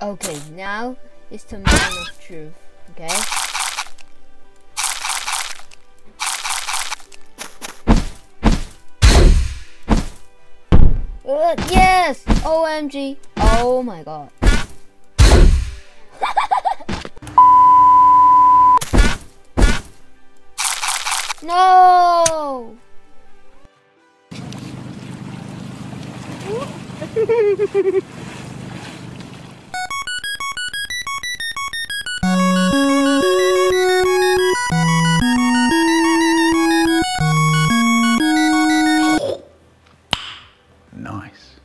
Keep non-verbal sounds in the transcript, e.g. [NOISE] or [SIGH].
Okay, now it's the moment of truth, okay? Uh, yes! OMG! Oh my god. [LAUGHS] no! nice.